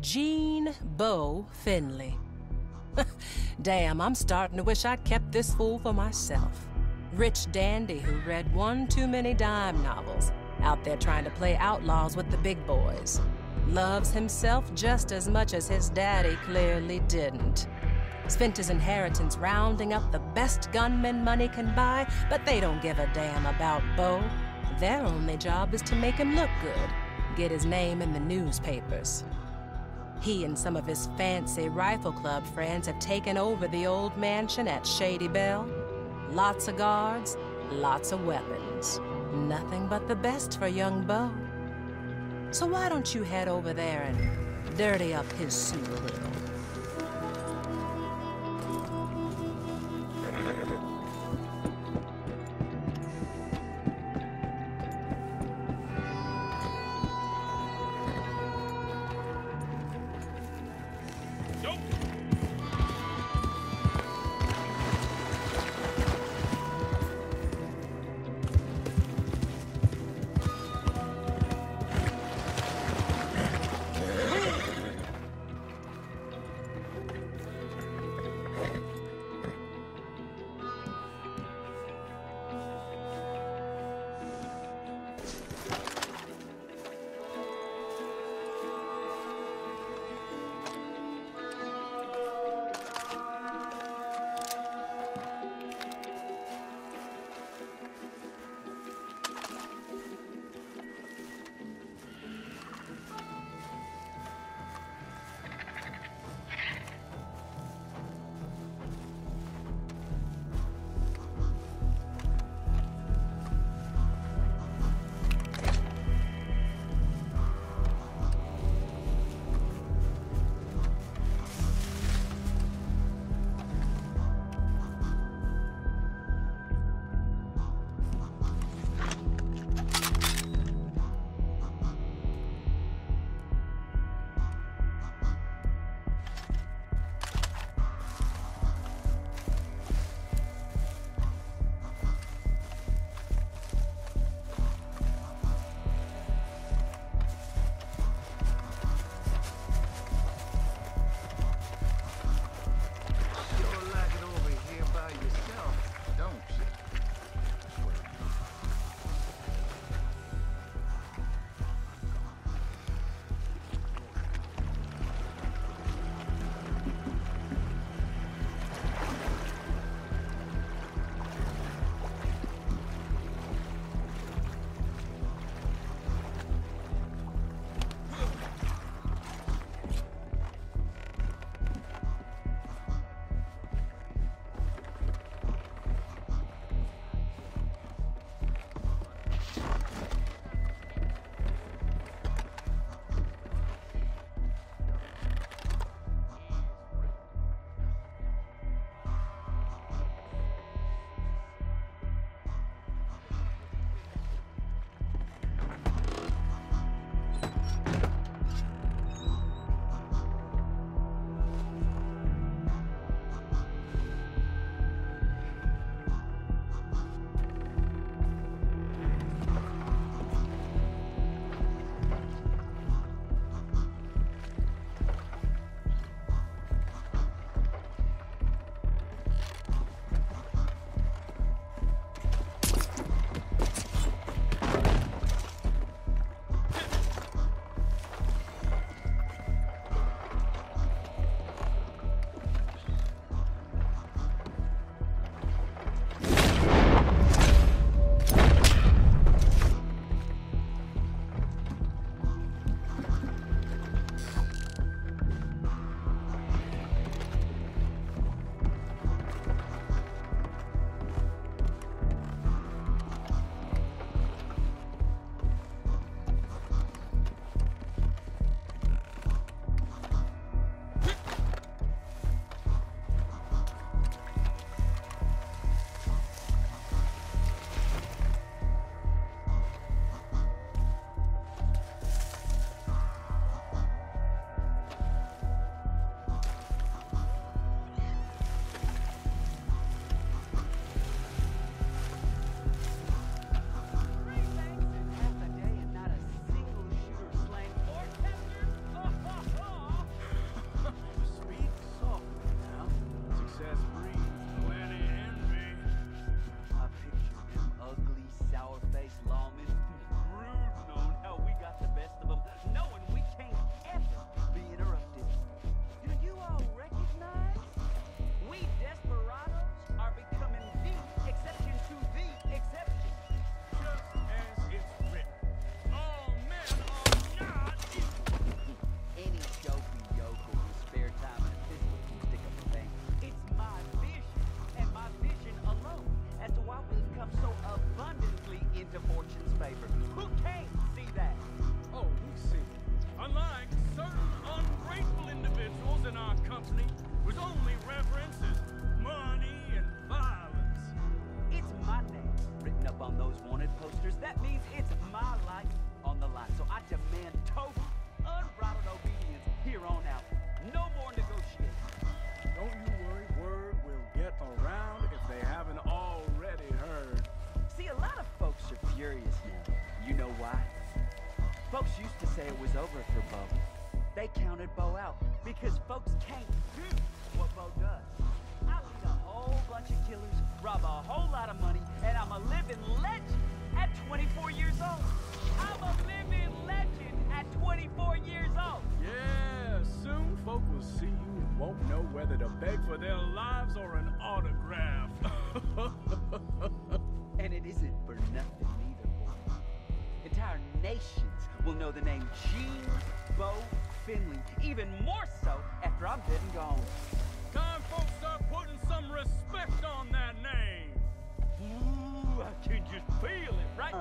Gene Beau Finley. Damn, I'm starting to wish I'd kept this fool for myself. Rich dandy who read one too many dime novels, out there trying to play outlaws with the big boys. Loves himself just as much as his daddy clearly didn't. Spent his inheritance rounding up the best gunmen money can buy, but they don't give a damn about Beau. Their only job is to make him look good, get his name in the newspapers. He and some of his fancy rifle club friends have taken over the old mansion at Shady Belle. Lots of guards, lots of weapons. Nothing but the best for young Beau. So why don't you head over there and dirty up his suit a little? That means it's my life on the line. So I demand total, unbridled obedience here on out. No more negotiating. Don't you worry, word will get around if they haven't already heard. See, a lot of folks are furious now. You know why? Folks used to say it was over for Beau. They counted Beau out because folks can't do what Beau does. I lead a whole bunch of killers, rob a whole lot of money, and I'm a living legend at 24 years old. I'm a living legend at 24 years old. Yeah, soon folk will see you and won't know whether to beg for their lives or an autograph. And it isn't for nothing either, boy. Entire nations will know the name Gene Beau Finley, even more so after I'm dead and gone. Time folks start putting some respect on that name. Ooh, I can just feel it right.